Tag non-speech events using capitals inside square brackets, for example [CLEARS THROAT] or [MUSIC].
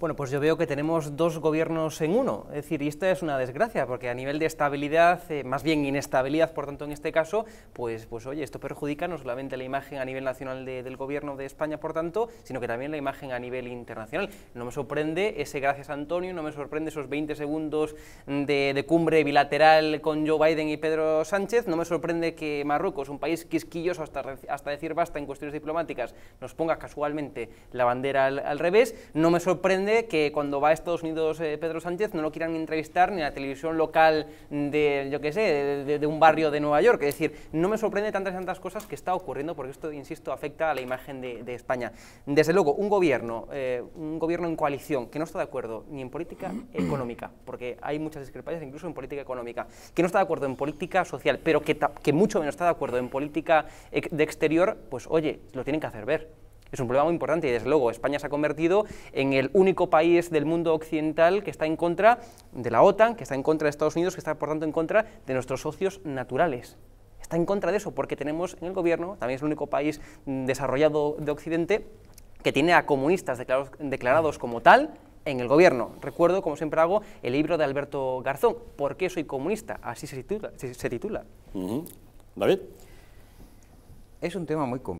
Bueno, pues yo veo que tenemos dos gobiernos en uno, es decir, y esta es una desgracia, porque a nivel de estabilidad, eh, más bien inestabilidad, por tanto, en este caso, pues, pues oye, esto perjudica no solamente la imagen a nivel nacional del gobierno de España, por tanto, sino que también la imagen a nivel internacional. No me sorprende ese gracias Antonio, no me sorprende esos 20 segundos de, cumbre bilateral con Joe Biden y Pedro Sánchez, no me sorprende que Marruecos, un país quisquilloso hasta, hasta decir basta en cuestiones diplomáticas, nos ponga casualmente la bandera al revés, no me sorprende que cuando va a Estados Unidos eh, Pedro Sánchez no lo quieran entrevistar ni a la televisión local de, yo qué sé, de, un barrio de Nueva York. Es decir, no me sorprende tantas y tantas cosas que está ocurriendo porque esto, insisto, afecta a la imagen de, España. Desde luego, un gobierno, eh, un gobierno en coalición que no está de acuerdo ni en política [CLEARS THROAT] económica, porque hay muchas discrepancias incluso en política económica, que no está de acuerdo en política social, pero que, que mucho menos está de acuerdo en política de exterior, pues oye, lo tienen que hacer ver es un problema muy importante y desde luego España se ha convertido en el único país del mundo occidental que está en contra de la OTAN, que está en contra de Estados Unidos, que está por tanto en contra de nuestros socios naturales. Está en contra de eso porque tenemos en el gobierno, también es el único país desarrollado de Occidente, que tiene a comunistas declarados, como tal en el gobierno. Recuerdo, como siempre hago, el libro de Alberto Garzón, ¿Por qué soy comunista? Así se titula. Se titula. David. Es un tema muy complejo.